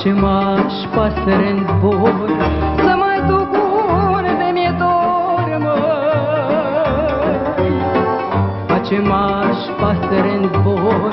ce m-aș pasăre în zbor, Să mai duc unde mi-e dor, mă. Face m-aș pasăre în zbor,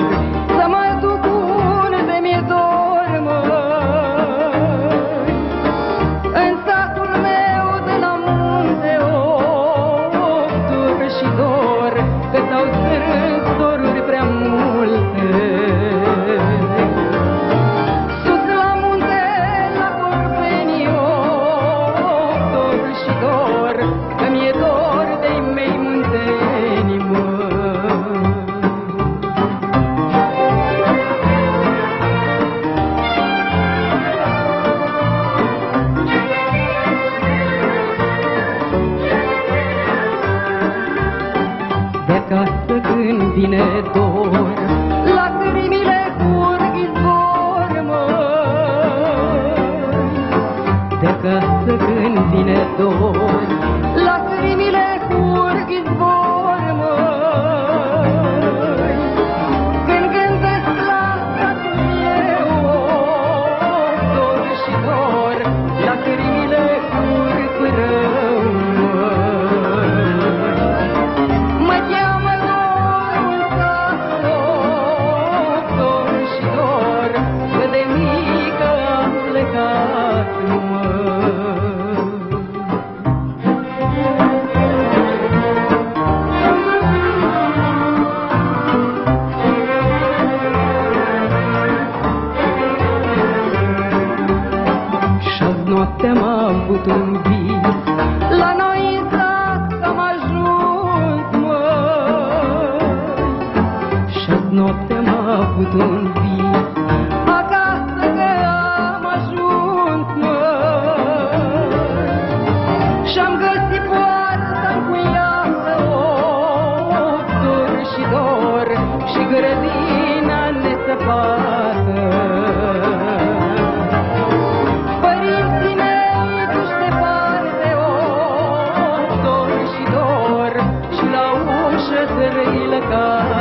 dine doya făcut un vin. La noi în sat am ajuns, măi, și noapte m-a avut un vin. Tilka